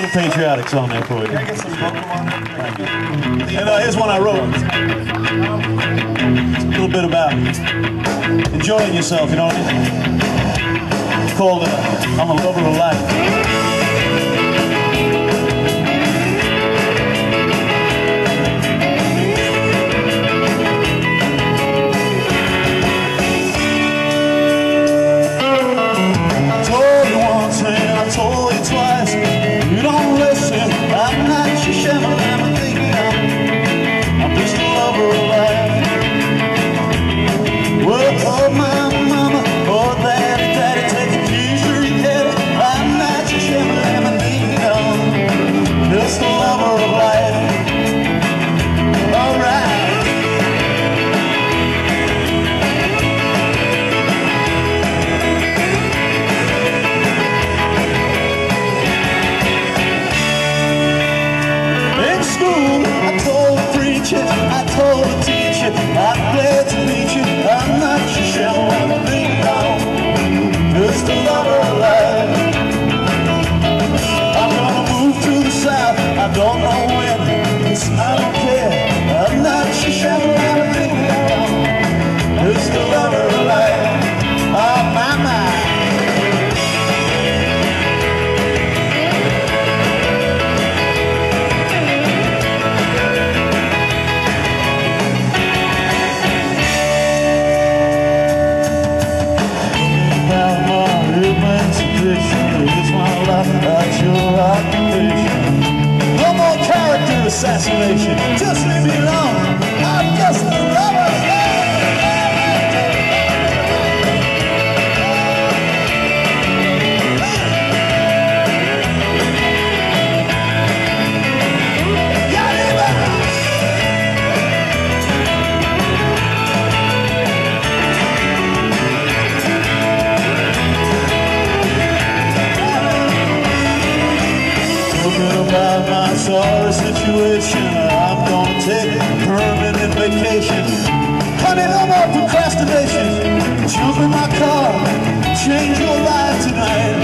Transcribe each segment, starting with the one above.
little patriotic song there for you. Can I get some. And uh, here's one I wrote. A little bit about enjoying yourself, you know what I mean? It's called uh, I'm a Lover of Life. I told the preacher, I told the teacher, I'm glad to meet you. I'm not your shell, I'm a ding dong, just a lover. I'm gonna move to the south, I don't know when, 'cause I don't care. I'm not your shell, I'm a ding dong, just a lover of assassination. Just About my sorry situation. I'm gonna take permanent vacation. Honey, no more procrastination. Jump in my car, change your life tonight.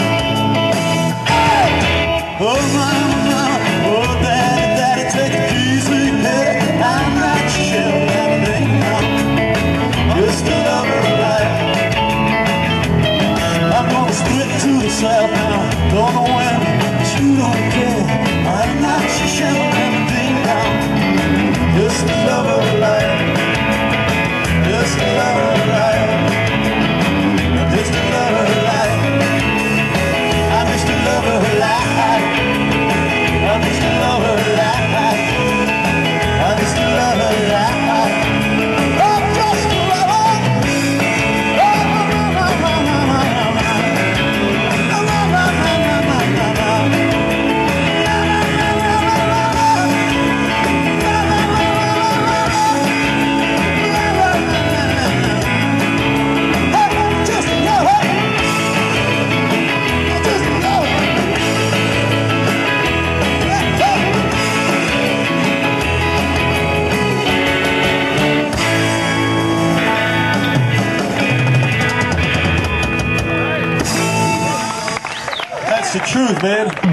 Hey! Oh my, my, oh daddy, daddy, take keys to your. I'm not your shell, I'm a thing now. Just a lover of life. I'm gonna split to the south now. Don't know when, but you don't care. I'm not shell, truth, man.